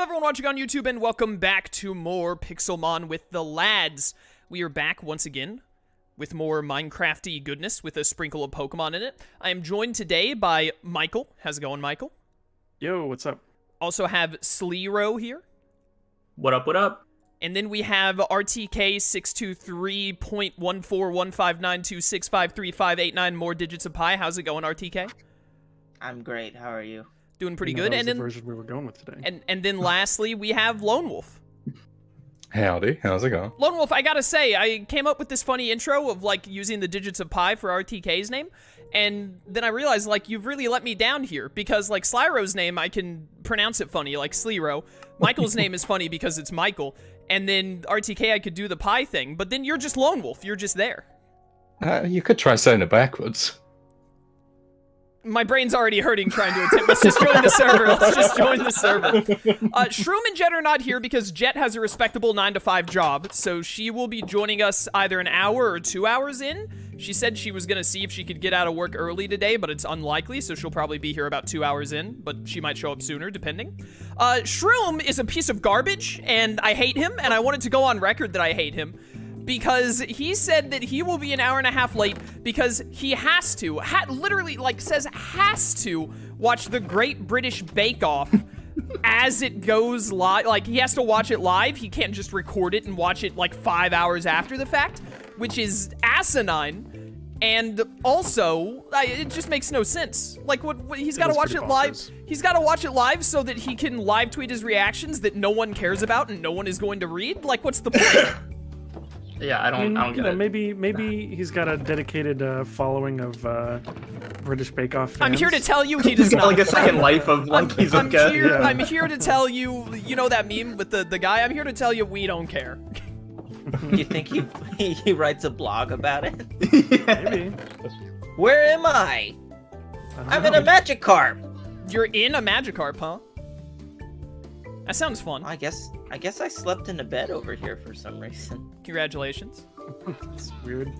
Hello, everyone watching on YouTube, and welcome back to more Pixelmon with the lads. We are back once again with more Minecrafty goodness with a sprinkle of Pokemon in it. I am joined today by Michael. How's it going, Michael? Yo, what's up? Also have Sleero here. What up, what up? And then we have RTK 623.141592653589 more digits of pi. How's it going, RTK? I'm great. How are you? Doing pretty good. that was And the then version we were going with today. and and then lastly, we have Lone Wolf. Howdy, how's it going? Lone Wolf, I gotta say, I came up with this funny intro of like using the digits of pi for RTK's name, and then I realized like you've really let me down here because like Slyro's name I can pronounce it funny like Slero. Michael's name is funny because it's Michael, and then RTK I could do the pi thing, but then you're just Lone Wolf. You're just there. Uh, you could try saying it backwards. My brain's already hurting trying to attempt. Let's just join the server. Let's just join the server. Uh, Shroom and Jet are not here because Jet has a respectable 9 to 5 job, so she will be joining us either an hour or two hours in. She said she was going to see if she could get out of work early today, but it's unlikely, so she'll probably be here about two hours in, but she might show up sooner, depending. Uh, Shroom is a piece of garbage, and I hate him, and I wanted to go on record that I hate him because he said that he will be an hour and a half late because he has to, ha- literally, like, says has to watch the Great British Bake Off as it goes live. Like, he has to watch it live. He can't just record it and watch it, like, five hours after the fact, which is asinine. And also, I, it just makes no sense. Like, what, what he's got to watch it live. bonkers. He's got to watch it live so that he can live tweet his reactions that no one cares about and no one is going to read. Like, what's the point? Yeah, I I don't, mean, I don't you get know, it. maybe maybe he's got a dedicated uh, following of uh, British Bake Off fans. I'm here to tell you he does He's got not. like a second life of like he's I'm here. Yeah. I'm here to tell you. You know that meme with the the guy. I'm here to tell you we don't care. You think he, he he writes a blog about it? Maybe. Where am I? I I'm know. in a Magic Magikarp. You're in a Magic Magikarp, huh? That sounds fun. I guess I guess I slept in a bed over here for some reason. Congratulations. It's weird.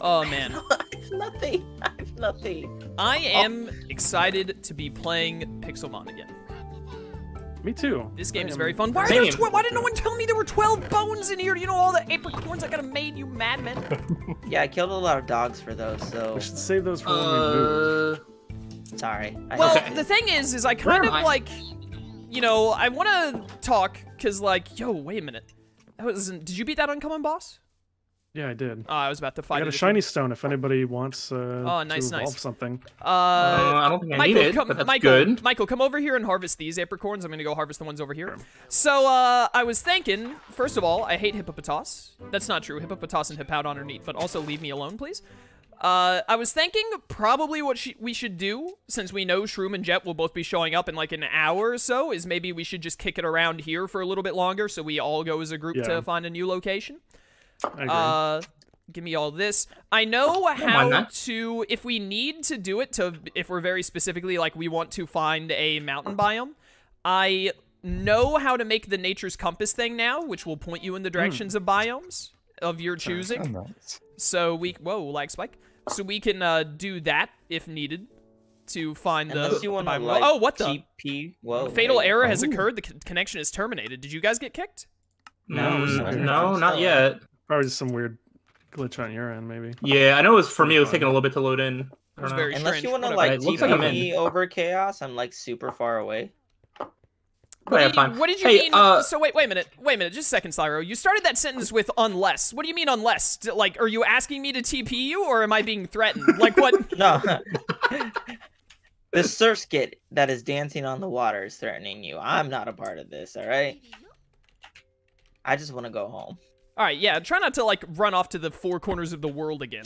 Oh man, I have nothing. I have nothing. I am excited to be playing Pixelmon again. Me too. This game I is am- very fun. Why, are there tw- why did no one tell me there were 12 bones in here? You know all the apricorns I gotta made, you madman. Yeah, I killed a lot of dogs for those, so We should save those for when we move. Uh, sorry. I Well, the thing is, is I kind Where of am I? Like, you know, I want to talk because, like, yo, wait a minute. That wasn't. Did you beat that uncommon boss? Yeah, I did. Oh, I was about to fight. I got a if shiny stone if anybody wants uh, Oh, nice, to evolve nice. something. you- uh, Uh, I don't think I Michael, need it, come, but that's Michael, good. Michael, come over here and harvest these apricorns. I'm gonna go harvest the ones over here. So, uh, I was thinking, first of all, I hate Hippopotas. That's not true. Hippopotas and Hippowdon are neat, but also leave me alone, please. Uh, I was thinking probably what sh- we should do, since we know Shroom and Jet will both be showing up in like an hour or so, is maybe we should just kick it around here for a little bit longer so we all go as a group Yeah. to find a new location. I agree. Uh, give me all this. I know mind how that. to, if we need to do it to, if we're very specifically like we want to find a mountain biome, I know how to make the nature's compass thing now, which will point you in the directions of biomes of your Oh, choosing. nice. So we, whoa, lag spike. So we can uh, do that if needed to find the. You want to biome. like oh, what the? TP. Whoa. Fatal wait. error has Ooh. occurred. The con- connection is terminated. Did you guys get kicked? No, Mm, no, not still- yet. Probably just some weird glitch on your end, maybe. Yeah, I know it was for me. It was taking a little bit to load in. I It was don't know. very Unless strange. you want to like It looks like TP me over chaos, I'm like super far away. What, Yeah, did you, fine. what did you Hey, mean? uh, so wait, wait a minute, wait a minute, just a second, Cyro. You started that sentence with unless. What do you mean unless? D- Like, are you asking me to TP you, or am I being threatened? Like, what? No. the Surskit that is dancing on the water is threatening you. I'm not a part of this, all right? I just want to go home All right, yeah. Try not to like run off to the four corners of the world again.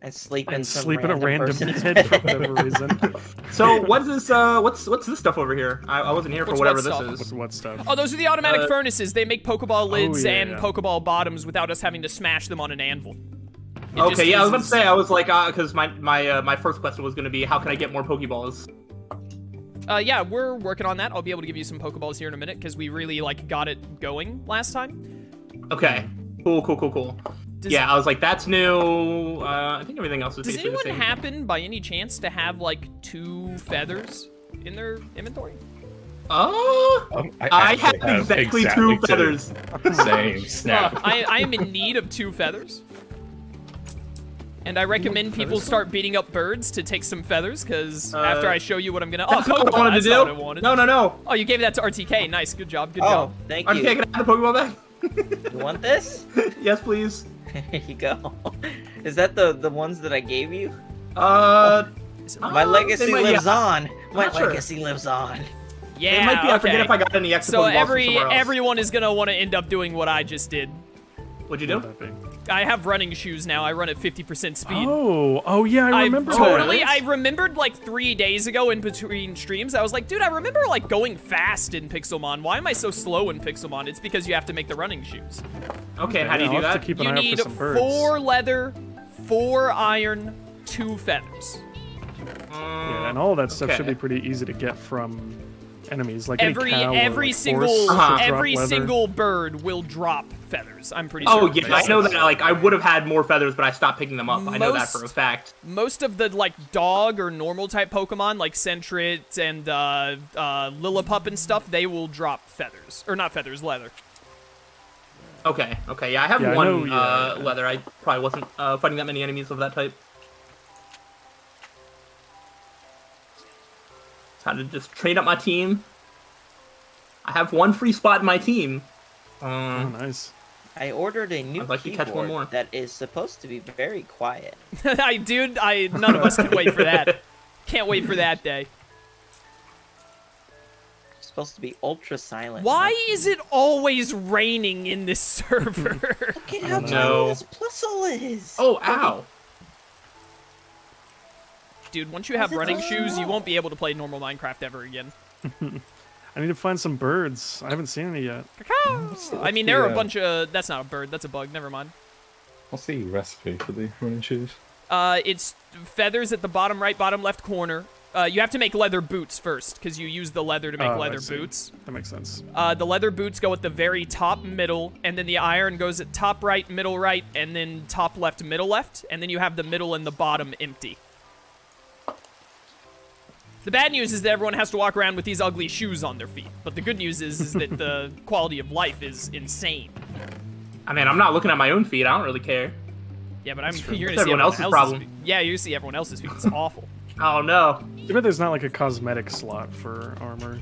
And sleep in And some sleep in a random person's bed for whatever reason. So what's this? Uh, what's what's this stuff over here? I, I wasn't here for What's whatever what this is. What, is. what stuff? Oh, those are the automatic Uh, furnaces. They make Pokeball lids yeah, and yeah. Pokeball bottoms without us having to smash them on an anvil. It Okay, yeah, I was about to say I was like, uh, because my my uh, my first question was gonna be how can I get more Pokeballs? Uh, yeah, we're working on that. I'll be able to give you some Pokeballs here in a minute because we really like got it going last time. Okay, cool, cool, cool, cool. Does, yeah, I was like, that's new. Uh, I think everything else is Does basically anyone the same. happen by any chance to have like two feathers in their inventory? Oh, Um, I have actually exactly, exactly two feathers. Same snap. Uh, I, I am in need of two feathers. And I recommend people start beating up birds to take some feathers, because Uh, after I show you what I'm gonna. Oh, That's what I wanted to do. I wanted. No, no, no. Oh, you gave that to RTK. Nice, good job, good Oh, job. thank Are you. you taking the Pokeball back? You want this? yes, please. Here you go. Is that the the ones that I gave you? Uh, Is My Uh, legacy might- lives yeah. on. My sure. legacy lives on. yeah, it might be. I forget if I got any extra So every else. everyone is gonna want to end up doing what I just did. What'd you do? Would that be? I have running shoes now. I run at 50% speed. Oh, oh yeah, I remember. I remember totally. that. I remembered like three days ago in between streams. I was like, dude, I remember like going fast in Pixelmon. Why am I so slow in Pixelmon? It's because you have to make the running shoes. Okay, and how do you do I'll have that? to keep an You eye out need for some birds. four leather, four iron, two feathers. Yeah, and all that stuff should be pretty easy to get from enemies. Like Every any cow or, every like, single Uh-huh. every leather. single bird will drop feathers. I'm pretty sure. Oh yeah, I know that. Like, I would have had more feathers, but I stopped picking them up. I know that for a fact. most of the like dog or normal type Pokemon, like Sentret and uh, uh, Lillipup and stuff, they will drop feathers or not feathers, leather. Okay, okay, yeah, I have Yeah, I one know, yeah, uh, yeah. leather. I probably wasn't uh, fighting that many enemies of that type. Had to just train up my team. I have one free spot in my team. Oh, Um, nice. I ordered a new I'd like to keyboard catch one more. that is supposed to be very quiet. I dude, I none of us can wait for that. Can't wait for that day. It's supposed to be ultra silent. Why is it always raining in this server? Look at how No. tiny this plusle is. oh, ow! Dude, once you have Why is it running shoes, you won't be able to play normal Minecraft ever again. I need to find some birds. I haven't seen any yet. What's I mean, there are a bunch of. That's not a bird. That's a bug. Never mind. What's the recipe for the running shoes? Uh, it's feathers at the bottom right, bottom left corner. Uh, you have to make leather boots first, because you use the leather to make Oh, leather boots. That makes sense. Uh, the leather boots go at the very top middle, and then the iron goes at top right, middle right, and then top left, middle left, and then you have the middle and the bottom empty. The bad news is that everyone has to walk around with these ugly shoes on their feet, but the good news is, is that the quality of life is insane. I mean, I'm not looking at my own feet. I don't really care. Yeah, but I'm true. you're gonna see everyone else's else's problem. feet. Yeah, you see everyone else's feet. It's awful. Oh no. Too bad there's not like a cosmetic slot for armor.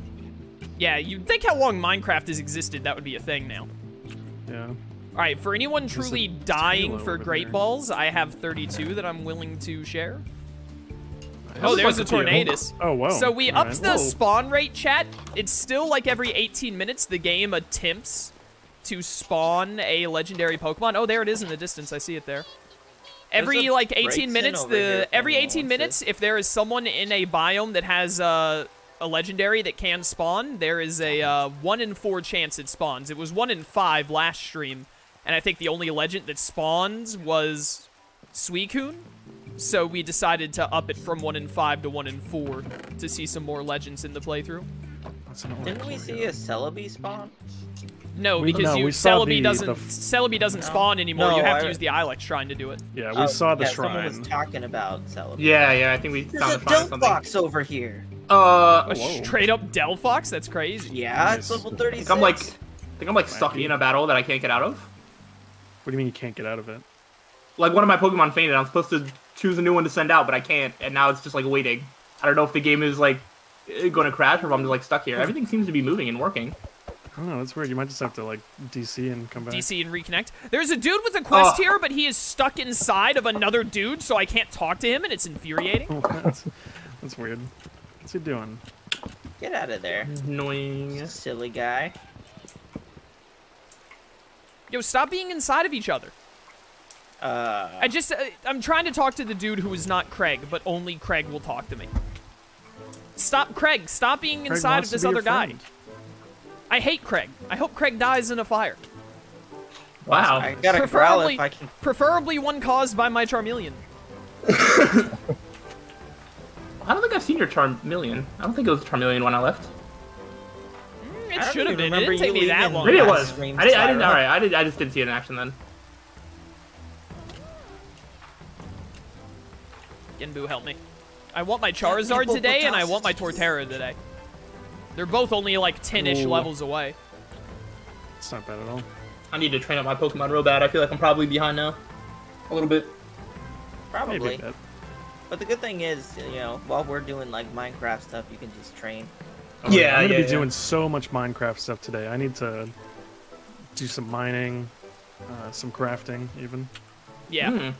Yeah, you think how long Minecraft has existed, that would be a thing now. Yeah. Alright, for anyone truly dying for Great there. Balls, I have 32 that I'm willing to share. Nice. Oh, there's a like a few. Oh, whoa. So we Alright. upped the spawn rate, chat. It's still like every 18 minutes the game attempts to spawn a legendary Pokemon. Oh, there it is in the distance. I see it there. Every like 18 minutes, the every 18 minutes, if there is someone in a biome that has uh, a legendary that can spawn, there is a uh, one in four chance it spawns. It was one in five last stream, and I think the only legend that spawns was Suicune. So we decided to up it from one in five to one in four to see some more legends in the playthrough. That's an Didn't we see a Celebi spawn? No, because no, you Celebi the- doesn't the Celebi doesn't No. spawn anymore. No, you have I- to use the Ilex shrine to do it. Yeah, we Oh, saw the yeah, Someone was talking about Celebi. Yeah, yeah. I think we There's found a the shrine or something. Delphox over here. Uh, A straight up Delphox? That's crazy. Yeah, it's Nice. level I 36. think I'm like, I think I'm like stuck in a battle that I can't get out of. What do you mean you can't get out of it? Like one of my Pokemon fainted. I'm supposed to choose a new one to send out, but I can't, and now it's just like waiting. I don't know if the game is like going to crash or if I'm just like stuck here. Everything seems to be moving and working. I don't know. That's weird. You might just have to like DC and come back. DC and reconnect. There's a dude with a quest Oh. here, but he is stuck inside of another dude, so I can't talk to him, and it's infuriating. that's, that's weird. What's he doing? Get out of there, Annoying. silly guy. Yo, stop being inside of each other. Uh, I just, uh, I'm trying to talk to the dude who is not Craig, but only Craig will talk to me. Stop, Craig. Stop being Craig inside of this other guy. I hate Craig. I hope Craig dies in a fire. Wow. I gotta growl Preferably, if I can. preferably one caused by my Charmeleon. I don't think I've seen your Charmeleon. I don't think it was Charmeleon when I left. Mm, It don't should have been. It remember didn't take me that long. Maybe it was. I stream, didn't. I didn't. All right. I did. I just didn't see it in action then. Genbu, help me. I want my Charizard today, and I want my Torterra today. They're both only like 10-ish levels away. It's not bad at all. I need to train up my Pokemon real bad. I feel like I'm probably behind now. A little bit. Probably. Maybe a bit. But the good thing is, you know, while we're doing like Minecraft stuff, you can just train. Oh, yeah, Yeah, I'm gonna yeah, be yeah. doing so much Minecraft stuff today. I need to do some mining, uh, some crafting, even. Yeah. Hmm.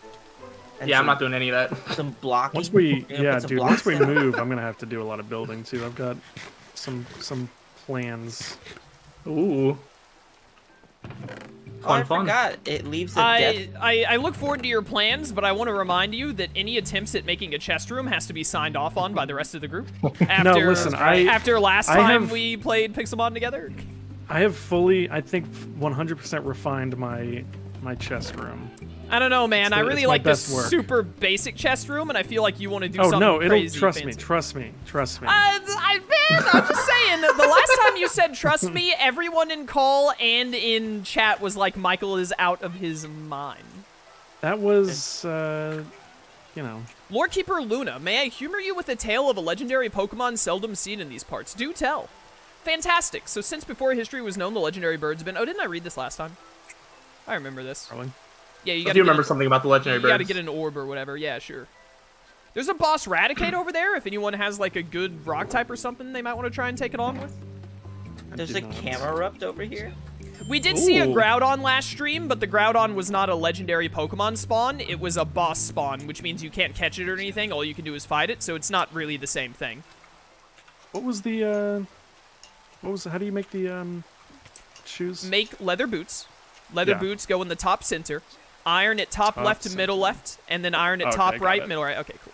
And Yeah, I'm not doing any of that. some blocking. Once we, yeah, put dude. Once we move, I'm gonna have to do a lot of building too. I've got some some plans. Ooh. Oh, I Fun, fun. forgot. It leaves a I, death. I, I look forward to your plans, but I want to remind you that any attempts at making a chest room has to be signed off on by the rest of the group. After, listen, I- after last I time have- we played Pixelmon together. I have fully, I think, 100% refined my my chest room. I don't know, man. It's I really like this work. super basic chest room, and I feel like you want to do Oh something no, it'll crazy trust me, trust me, trust me. Uh, I, man, I'm just saying. The last time you said "trust me," everyone in call and in chat was like, "Michael is out of his mind." that was, uh, you know, Lord Keeper Luna, may I humor you with a tale of a legendary Pokemon seldom seen in these parts? Do tell. Fantastic. So since before history was known, the legendary bird's been. Oh, didn't I read this last time? I remember this. probably. Yeah, you I got do to remember get, something about the legendary You birds. got to get an orb or whatever. Yeah, sure. There's a boss Raticate over there. If anyone has like a good rock type or something, they might want to try and take it on with. There's a not. Camerupt over here. We did see a Ooh. Groudon last stream, but the Groudon was not a legendary Pokemon spawn. It was a boss spawn, which means you can't catch it or anything. All you can do is fight it, so it's not really the same thing. What was the, uh, what was, how do you make the, um, shoes? Make leather boots. Leather Yeah. boots go in the top center. Iron at top, Top left to middle left, and then iron at Okay, top right, it. middle right. Okay, cool.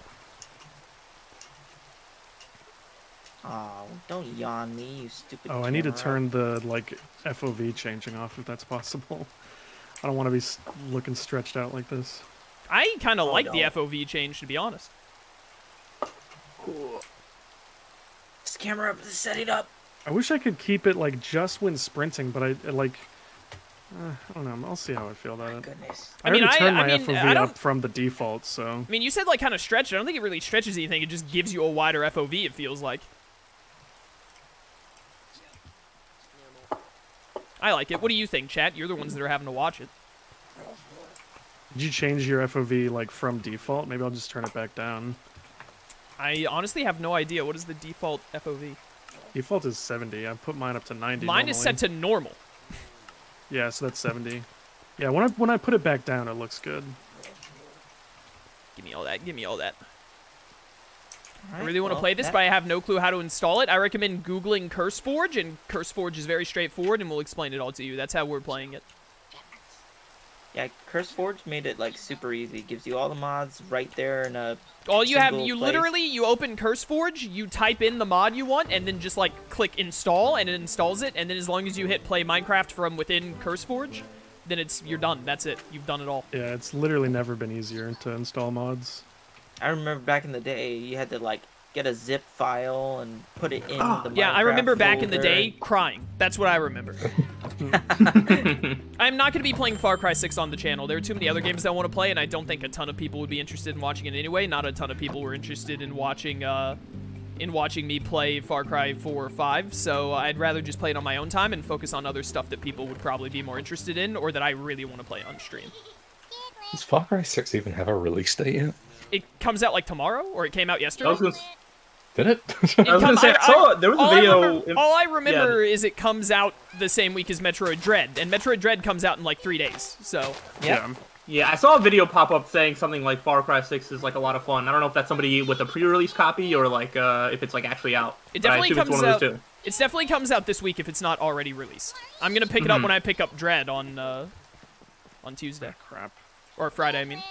Oh, don't yawn me, you stupid. Oh, I need to turn the, like, FOV changing off if that's possible. I don't want to be looking stretched out like this. I kind of Oh, like the. FOV change, to be honest. This Camerupt is setting up. I wish I could keep it, like, just when sprinting, but I, like, uh, I don't know. I'll see how I feel about it. Goodness. I, I mean, already I- turned I my mean, FOV don't- up from the default, so I mean, you said like kind of stretch. I don't think it really stretches anything. It just gives you a wider FOV. It feels like. I like it. What do you think, chat? You're the ones that are having to watch it. did you change your FOV like from default? Maybe I'll just turn it back down. I honestly have no idea. What is the default FOV? Default is 70. I put mine up to 90. Mine is set to normal. Yeah, so that's 70. Yeah, when I when I put it back down, it looks good. Give me all that. Give me all that. I really want to well, play this, that- but I have no clue how to install it. I recommend Googling CurseForge, and CurseForge is very straightforward, and we'll explain it all to you. That's how we're playing it. Yeah, CurseForge made it like super easy. Gives you all the mods right there in a. All you have, you place. literally, you open CurseForge, you type in the mod you want, and then just like click install, and it installs it. And then as long as you hit play Minecraft from within CurseForge, then it's you're done. That's it. You've done it all. Yeah, it's literally never been easier to install mods. I remember back in the day, you had to like get a zip file and put it in the. Yeah, I remember Minecraft back in the day crying. That's what I remember. I'm not going to be playing Far Cry 6 on the channel. There are too many other games that I want to play, and I don't think a ton of people would be interested in watching it anyway. Not a ton of people were interested in watching uh, in watching me play Far Cry 4 or 5. So I'd rather just play it on my own time and focus on other stuff that people would probably be more interested in, or that I really want to play on stream. Does Far Cry 6 even have a release date yet? It comes out like tomorrow, or it came out yesterday. I was gonna, Did it? I was It gonna say, I, saw it. there was a all I video. remember- in- all I remember is it comes out the same week as Metroid Dread, and Metroid Dread comes out in like three days. So Yeah. Yeah, I saw a video pop up saying something like Far Cry 6 is like a lot of fun. I don't know if that's somebody with a pre-release copy or like uh, if it's like actually out. it definitely comes it's one out. those two. It's definitely comes out this week if it's not already released. I'm gonna pick it up Mhm. when I pick up Dread on uh, on Tuesday Crap. or Friday. I mean,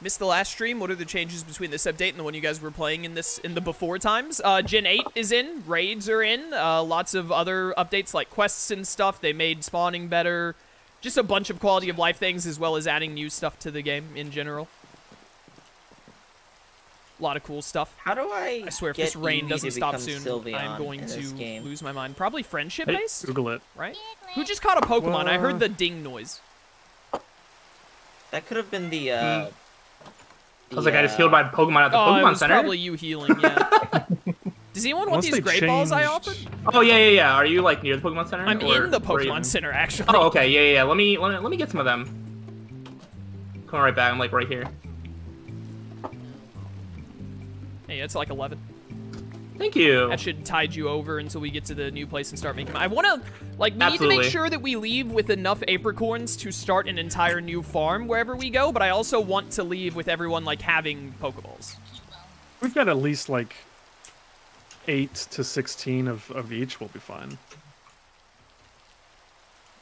missed the last stream. What are the changes between this update and the one you guys were playing in this in the before times? Uh, Gen 8 is in, raids are in, uh, lots of other updates like quests and stuff. They made spawning better, just a bunch of quality of life things as well as adding new stuff to the game in general. A lot of cool stuff. How do I? I swear, if this rain Eevee doesn't stop soon, Sylveon I'm going to game? lose my mind. Probably friendship Hey, based, Google it. right? Who just caught a Pokemon? I heard the ding noise. That could have been the uh, I was like, I just healed my Pokemon at the oh, Pokemon was Center. probably you healing. Yeah. Does anyone want Unless these they great balls I offered? Oh yeah, yeah, yeah. Are you like near the Pokemon Center? I'm or in the where are you? Pokemon Center actually. Oh, okay, yeah, yeah, yeah. Let me, let me, let me get some of them. Coming right back. I'm like right here. Hey, it's like 11. Thank you. That should tide you over until we get to the new place and start making. I want to, like, we need to make sure that we leave with enough apricorns to start an entire new farm wherever we go. But I also want to leave with everyone like having Pokeballs. We've got at least like eight to sixteen of, of each. We'll be fine.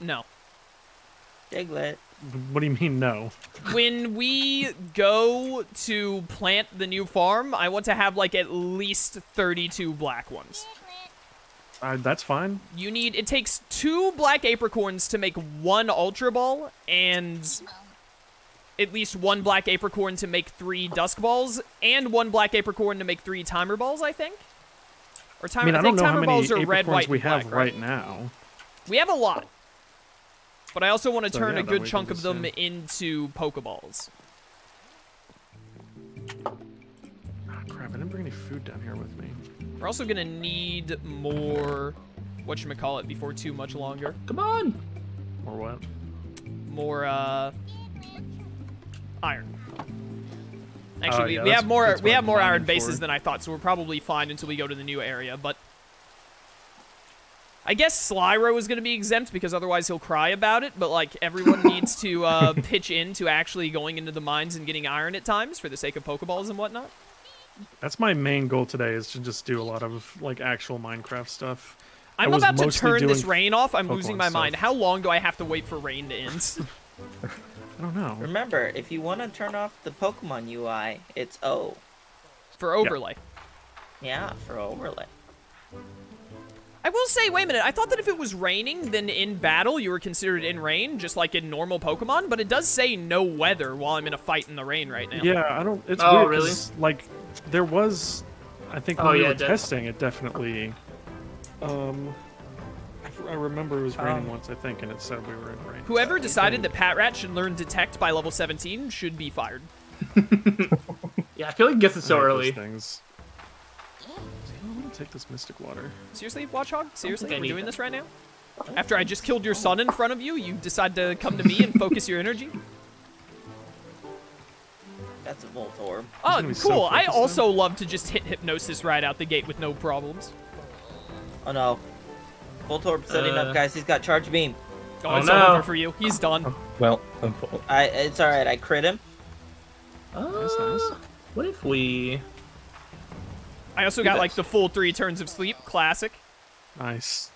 No. Diglett. What do you mean no? when we go to plant the new farm, I want to have like at least 32 black ones. Uh, that's fine. You need it takes two black apricorns to make one ultra ball and at least one black apricorn to make three dusk balls and one black apricorn to make three timer balls, I think. Or timer I mean, I, think don't know timer how many balls are red, white, we have black, right now. We have a lot. But I also want to So, turn yeah, a good chunk of them yeah. into Pokeballs. Oh, crap! I didn't bring any food down here with me. We're also gonna need more whatchamacallit before too much longer. Come on. Or what? More uh iron. Actually, Oh, we, yeah, we that's- have more we have more iron bases for. than I thought, so we're probably fine until we go to the new area, but I guess Slyro is going to be exempt because otherwise he'll cry about it, but like everyone needs to uh, pitch in to actually going into the mines and getting iron at times for the sake of Pokeballs and whatnot. That's my main goal today is to just do a lot of like actual Minecraft stuff. I'm about to turn this rain off. I'm Pokemon losing my mind. How long do I have to wait for rain to end? I don't know. Remember, if you want to turn off the Pokemon UI, it's O. for overlay. Yeah, for overlay. I will say, wait a minute. I thought that if it was raining, then in battle you were considered in rain, just like in normal Pokemon. But it does say no weather while I'm in a fight in the rain right now. Yeah, I don't. It's Oh, weird. really? 'cause, Like, there was, I think when Oh, we yeah, were def- testing, it definitely. Um, I remember it was raining Um, once, I think, and it said we were in rain. Whoever decided that Patrat should learn Detect by level 17 should be fired. Yeah, I feel like it gets it so I those early. Things. I'm gonna take this Mystic Water. Seriously, Watchog? Seriously, think I we're need doing this right now? After I just killed your son in front of you, you decide to come to me and focus your energy? That's a Voltorb. Oh, gonna so cool. I focused also love to just hit Hypnosis right out the gate with no problems. Oh no. Voltorb setting Uh. up, guys. He's got Charge Beam. Oh, Oh, it's no. all over for you. He's done. Well, unfo- I. It's all right. I crit him. Uh, That's nice. What if we? I also got like the full three turns of sleep. Classic. Nice.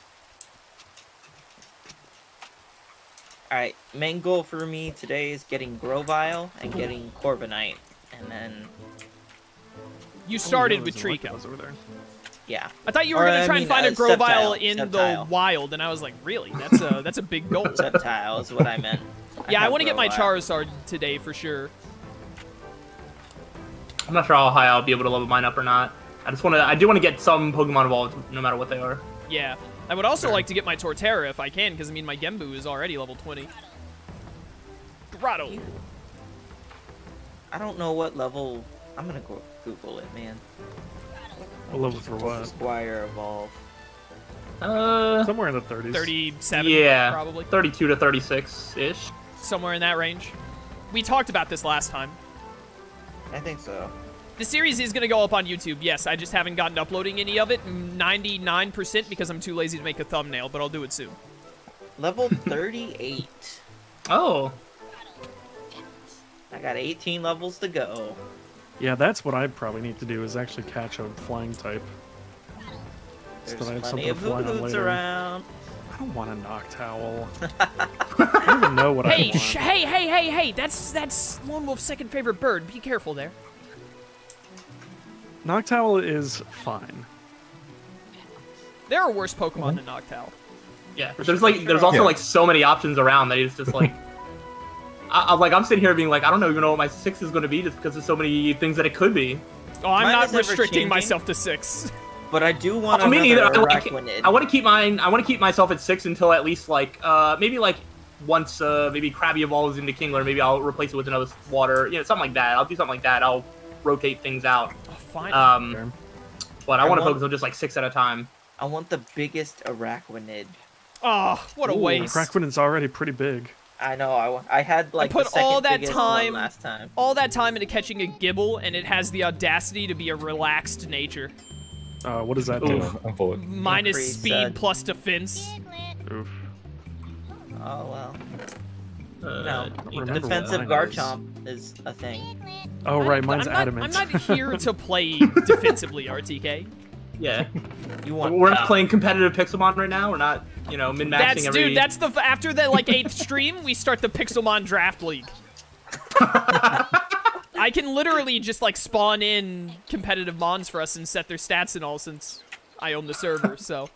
All right. Main goal for me today is getting Grovyle and getting Corviknight, and then You started Oh, with there's a Treecko. over there. yeah. I thought you were gonna I try mean, and find uh, a Grovyle Sceptile, in the wild, and I was like, really? That's a that's a big goal. Sceptile is what I meant. yeah, I want to get my Grovyle. Charizard today for sure. I'm not sure how high I'll be able to level mine up or not. I just want to. I do want to get some Pokemon evolved, no matter what they are. Yeah. I would also like to get my Torterra if I can, because I mean my Gembu is already level 20. Grotle. I don't know what level. I'm gonna go Google it, man. What level for what? Squire evolve. Uh, Somewhere in the 30s. 37, yeah, probably. 32 to 36 ish. Somewhere in that range. We talked about this last time. I think so. The series is going to go up on YouTube, yes. I just haven't gotten uploading any of it. 99% because I'm too lazy to make a thumbnail, but I'll do it soon. Level 38. Oh, I got 18 levels to go. Yeah, that's what I probably need to do is actually catch a flying type. So There's that I have plenty something of to fly on hoots later. around. I don't want a Noctowl. I don't even know what I Hey, want. sh- hey, hey, hey, hey! That's that's Lone Wolf's second favorite bird. Be careful there. Noctowl is fine. There are worse Pokemon than Noctowl. yeah. There's like, there's also Yeah. like so many options around that it's just like. I, I'm like, I'm sitting here being like, I don't know even know what my six is going to be just because there's so many things that it could be. Oh, I'm Mine not restricting myself to six. But I do want I mean, either I, like, I want to keep mine. I want to keep myself at six until at least like, uh, maybe like once uh, maybe Krabby evolves into Kingler, maybe I'll replace it with another water, you know, something like that. I'll do something like that. I'll rotate things out. Fine. Um, but I, I want to focus on just like six at a time. I want the biggest arachnid. oh, what a Ooh, waste. Crackwood's already pretty big. I know. I, I had like I put the second all that time- last time. All that time into catching a Gible, and it has the audacity to be a relaxed nature. Uh, what does that Oof. do? I'm forward. Minus Increase, speed uh, plus defense. Oof. Oh well. Uh, No. eat Defensive mine guard is. chomp is a thing. Oh right, mine's I'm not, adamant. I'm not here to play defensively, RTK. Yeah, You want? we're not power. playing competitive Pixelmon right now. We're not, you know, min maxing That's every. dude. That's the after the like eighth stream, we start the Pixelmon Draft League. I can literally just like spawn in competitive mons for us and set their stats and all since I own the server. So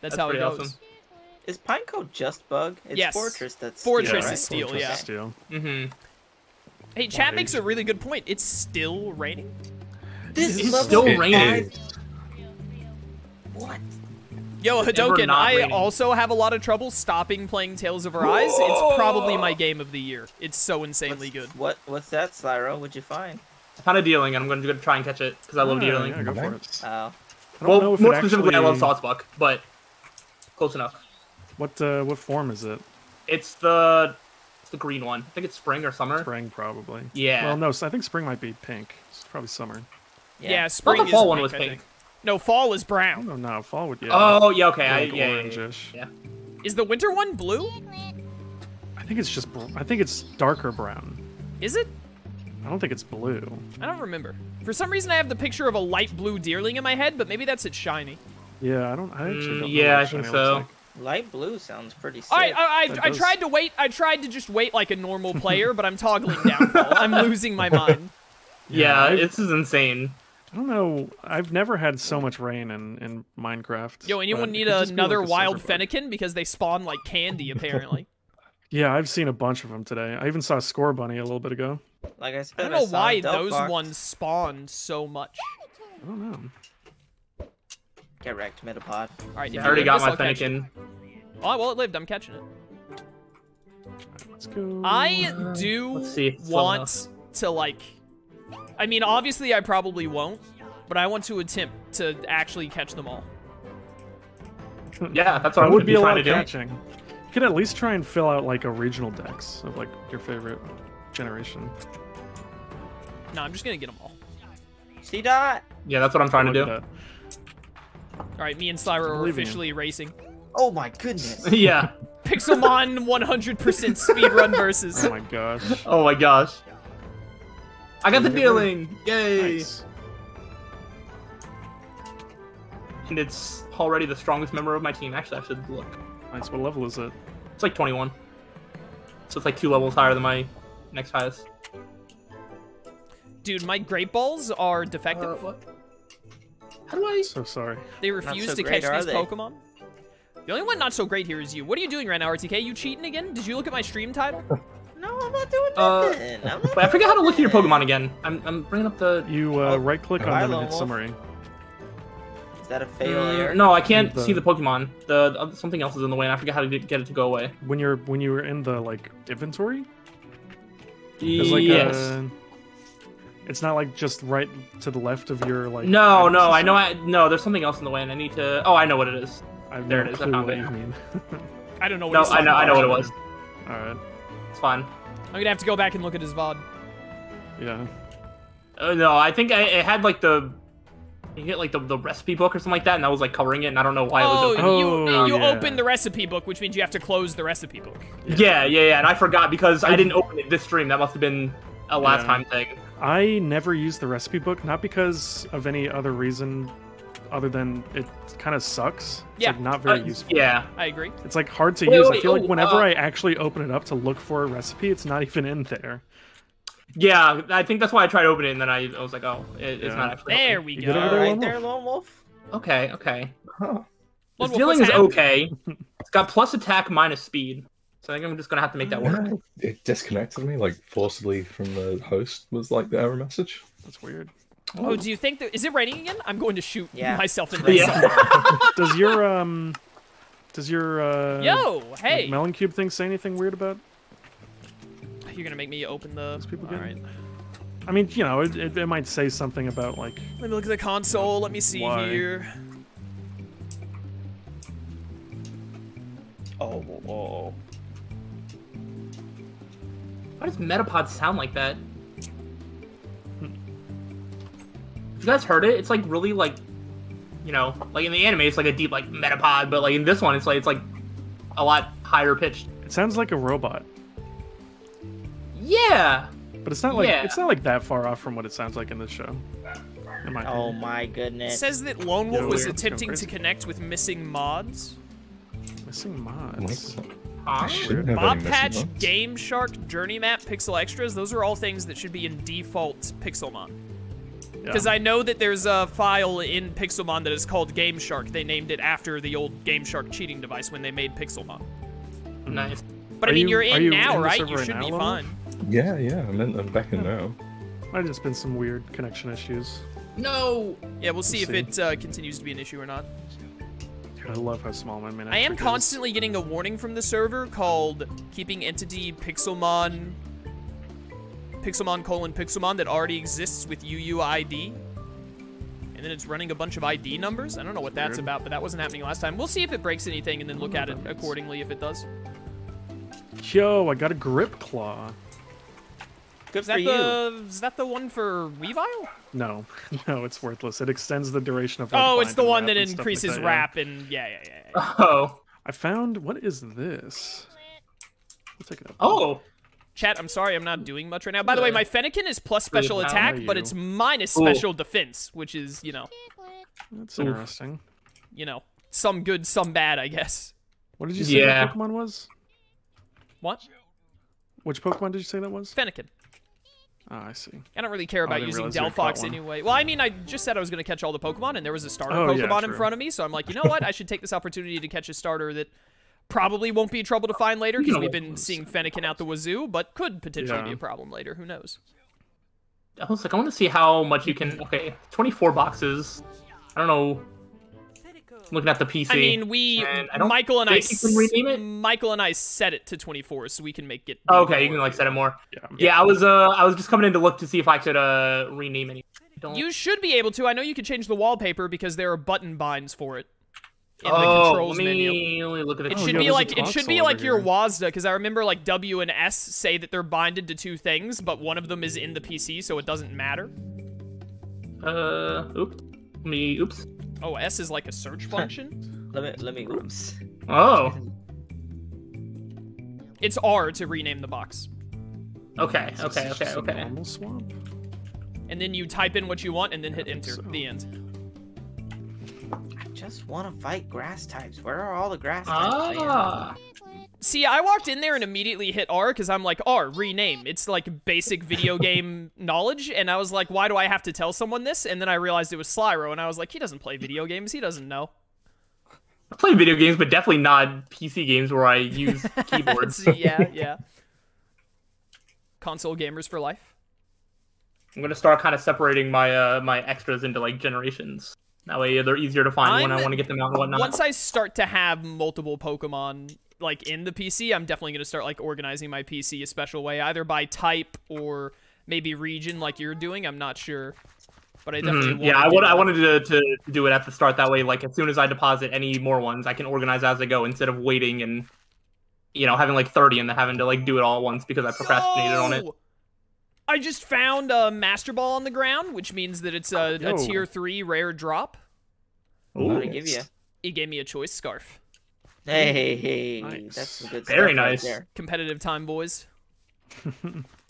that's, That's how it goes. awesome. Is Pineco just bug? It's Yes. Forretress that's Forretress steel, is right? steel, Forretress yeah. Steel. Mm-hmm. Hey, chat Why? makes a really good point. It's still raining. This is still raining. What? Yo, It's Hadoken, I raining. also have a lot of trouble stopping playing Tales of Arise. It's probably my game of the year. It's so insanely good. What? What's that, Slyro? What'd you find? I found a Deerling, and I'm going to try and catch it because I love Yeah, Deerling. Yeah, go for it. Oh, I don't well, know if more it specifically, I love actually- Sawsbuck, but close enough. What uh, what form is it? It's the it's the green one. I think it's spring or summer. Spring probably. Yeah. Well, no, I think spring might be pink. It's probably summer. Yeah, yeah. spring the is fall pink, one was pink. No, fall is brown. don't know. Fall would yeah. Oh yeah, okay. I, yeah, yeah, yeah, orange-ish. yeah. Is the winter one blue? I think it's just. br- I think it's darker brown. Is it? I don't think it's blue. I don't remember. For some reason, I have the picture of a light blue deerling in my head, but maybe that's its shiny. Yeah, I don't. I actually Mm, don't know yeah, what I think shiny looks so. like. Light blue sounds pretty sick. All right, I, I, I tried to wait. I tried to just wait like a normal player, but I'm toggling downfall. I'm losing my mind. Yeah, I- this is insane. I don't know. I've never had so much rain in, in Minecraft. Yo, anyone need could just be another like wild server fennekin because they spawn like candy apparently. Yeah, I've seen a bunch of them today. I even saw a Scorbunny a little bit ago. Like I said, I don't know saw why Delphox. those ones spawned so much. I don't know. Get wrecked, Metapod. All right, if I already got my I'll catch it. Fennekin. Oh well, it lived. I'm catching it. Let's go. I do see if it's want to like. I mean, obviously, I probably won't, but I want to attempt to actually catch them all. Yeah, that's what that I'm would gonna be a trying lot to of do. catching. You could at least try and fill out like a regional dex of like your favorite generation. No, I'm just gonna get them all. C dot. Yeah, that's what I'm trying to Look do. At All right, me and Slyra are believe in you. officially racing. Oh my goodness. yeah. Pixelmon 100% speedrun versus. Oh my gosh. Oh my gosh. I got the Never- Deerling. Yay! Nice. And it's already the strongest member of my team. Actually, I should look. Nice. What level is it? It's like 21. So it's like two levels higher than my next highest. Dude, my great balls are defective. Uh, what? How do I? So sorry. they refuse so to great, catch these they? Pokemon. The only one not so great here is you. What are you doing right now, RTK? You cheating again? Did you look at my stream title? No, I'm not doing Uh, nothing. I'm not Wait, I forget how to look at your Pokemon again. I'm, I'm bringing up the. You uh, Oh, right click on them and hit summary. Is that a failure? Mm, no, I can't The- see the Pokemon. The, the something else is in the way, and I forget how to get get it to go away. When you're when you were in the like inventory, there's like yes. a. It's not like just right to the left of your like. No, items no, and I know. I no. There's something else in the way, and I need to. Oh, I know what it is. I have there no it is, I clue found what it. you mean. I don't know what No, I know. I know what it was. All right. It's fine. I'm gonna have to go back and look at his VOD. Yeah. Uh, no, I think I, it had like the. You get like the, the recipe book or something like that, and I was like covering it, and I don't know why it was Oh, open. you, Oh, you yeah. open the recipe book, which means you have to close the recipe book. Yeah, yeah, yeah, and I forgot because I didn't open it this stream. That must have been a last Yeah. time thing. I never use the recipe book, not because of any other reason other than it kind of sucks. It's Yeah. like not very Uh, useful. Yeah, I agree. It's like hard to Wait, use. I wait, feel like oh, whenever uh, I actually open it up to look for a recipe, it's not even in there. yeah. I think that's why I tried opening, it, and then I, I was like, oh, it, it's not actually. There open. we go. get there, right Lone there, Lone Wolf. Okay, okay. Huh. Lone This Wolf, Deerling is happening? okay. It's got plus attack minus speed, so I think I'm just gonna have to make that work. It disconnected me like forcibly from the host was like the error message. That's weird. Oh, do you think that is it raining again? I'm going to shoot Yeah. myself in the Yeah. Does your um Does your uh, Yo, like, hey. melon cube thing say anything weird about? You're gonna make me open the. Those people All getting- right. I mean, you know, it, it, it might say something about like Let me look at the console. Let me see Why? here. Oh, oh. Why does Metapod sound like that? If you guys heard it, it's like really like, you know, like in the anime, it's like a deep like Metapod, but like in this one, it's like it's like a lot higher pitched. it sounds like a robot, Yeah. but it's not like Yeah. it's not like that far off from what it sounds like in this show. In my Oh opinion. my It goodness. says that Lone Wolf Yo, was weird. Let's go attempting to connect with missing mods. Missing mods. Like, Huh? shouldn't have Bob any Patch, ones. Game Shark, Journey Map, Pixel Extras, those are all things that should be in default Pixelmon. Yeah. Because I know that there's a file in Pixelmon that is called Game Shark. They named it after the old Game Shark cheating device when they made Pixelmon. Nice. But I mean, you- you, are are in you now, in right? You should be Lone fine. Yeah, yeah, I'm, in, I'm back in now. Might have just been some weird connection issues. No. Yeah, we'll see if see. it uh, continues to be an issue or not. I love how small my min I am is. constantly getting a warning from the server called keeping entity Pixelmon Pixelmon colon Pixelmon that already exists with UUID. And then it's running a bunch of ID numbers. I don't know what that's Weird. about, but that wasn't happening last time. We'll see if it breaks anything and then look at it what that is. accordingly if it does. Yo, I got a grip claw. Good Is for that you. the is that the one for Weavile? No, no, it's worthless. It extends the duration of. like, Oh, it's the one that and stuff like increases that, yeah. and yeah, yeah, yeah. yeah. Oh. I found what is this? We'll take it up. Oh. Chat, I'm sorry, I'm not doing much right now. By the way, my Fennekin is plus special proud attack, but it's minus Ooh. special defense, which is, you know, That's Oof. interesting. you know, some good, some bad, I guess. What did you say Yeah. that Pokemon was? What? Which Pokemon did you say that was? Fennekin. Ah, I see. I don't really care about didn't using realize you had caught Delphox anyway. Well, I mean, I just said I was going to catch all the Pokemon, and there was a starter Oh, yeah, Pokemon in front of me, so I'm like, you know what? I should take this opportunity to catch a starter that probably won't be trouble to find later, because You know we've been seeing Fennekin out the wazoo, but could potentially be a problem later. Who knows? I was like, I want to see how much you can. Okay, 24 boxes. I don't know. Looking at the PC. I mean, we, And I Michael and I, think you can rename it? Michael and I set it to 24, so we can make it. Oh, okay, you can like set it more. Yeah. Yeah, I was uh, I was just coming in to look to see if I could uh rename any. You should be able to. I know you can change the wallpaper because there are button binds for it in the oh, controls let me menu. let me look at the. It Oh, should yeah, be like it should be like your here. WASDA because I remember like W and S say that they're binded to two things, but one of them is in the PC, so it doesn't matter. Uh, oops. Me. Oops. Oh, S is like a search function. Let me let me oops. Oh. It's R to rename the box, Okay. Is Okay. Okay. a Okay. Normal swamp. and then you type in what you want and then hit enter. so. The end. I just want to fight grass types. Where are all the grass types? man? Ah. See, I walked in there and immediately hit R because I'm like, R, rename. It's like basic video game knowledge. And I was like, why do I have to tell someone this? And then I realized it was Slyro, and I was like, he doesn't play video games. He doesn't know. I play video games, but definitely not PC games where I use keyboards. yeah, yeah. Console gamers for life. I'm gonna start kind of separating my uh my extras into like generations. That way they're easier to find when I want to get them out and whatnot. Once I start to have multiple Pokemon like in the PC, I'm definitely gonna start like organizing my PC a special way, either by type or maybe region, like you're doing. I'm not sure, but I definitely Mhm. wanna Yeah, I do would. I wanted to, to do it at the start. That way, like as soon as I deposit any more ones, I can organize as I go instead of waiting and you know having like 30 and then having to like do it all at once because I procrastinated on it. I just found a Master Ball on the ground, which means that it's a, a tier three rare drop. What did I Ooh. give you? It gave me a choice scarf. Hey, hey, Nice. that's some good Very stuff right nice. there. Competitive time, boys.